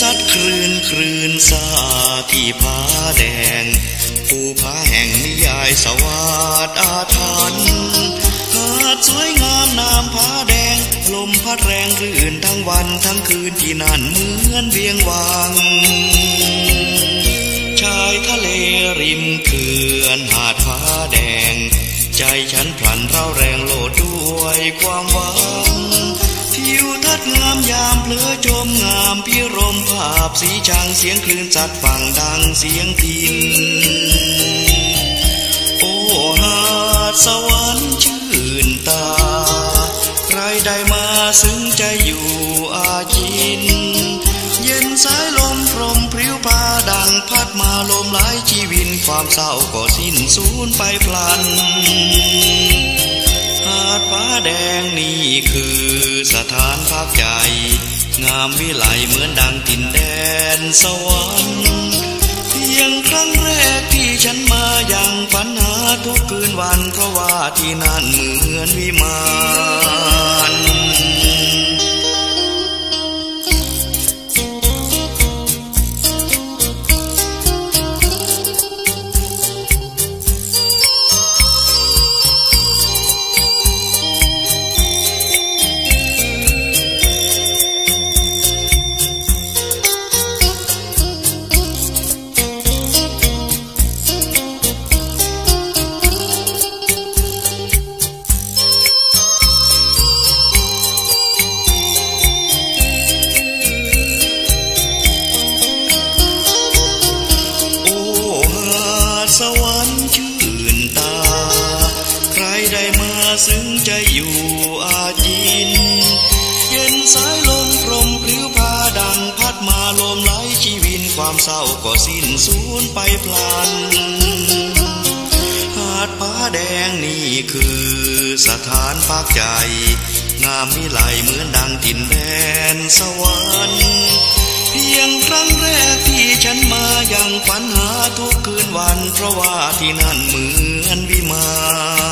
สัดคลื่นคลื่นสาที่ผาแดง ภูผาแห่งนิยายสวัสดอาถรรพ์หาดสวยงามน้ำผาแดง ลมพัดแรงรื่นทั้งวันทั้งคืนที่นั่นเหมือนเวียงวัง ชายทะเลริมเขื่อนหาดผาแดง ใจฉันพลันเร่าแรงโลดด้วยความหวัง ทิวทัศน์งามยามเพลอชมงามพิรมภาพสีจางเสียงคลื่นจัดฝั่งดังเสียงพินโอ้หาดสวรรค์ชื่นตา ใครได้มาซึ้งใจอยู่อาจิน เย็นสายลมพรมพริ้วพาดังพัดมาลมหลายชีวินความเศร้าก็สิ้นสูญไปพลัน หาดฟ้าแดงนี่คือานพักใจ งามวิไลเหมือนดังตินแดนสวรรค์เพียงครั้งแรกที่ฉันมาอย่างฝันหาทุกคืนวันเพราะว่าที่นั่นเหมือนวิมาน ได้มาซึ้งใจอยู่อาจินเย็นสายลมพรมพลิ้วพาดังพัดมาลมไหลชีวินความเศร้าก็สิ้นสูญไปพลัน หาดผ้าแดงนี่คือสถานพักใจ งามวิไลเหมือนดังตินแดนสวรรค์เพียงครั้งแรกที่ฉันมายังฝันหาทุกคืนวัน เพราะว่าที่นั่นเหมือนวิมาน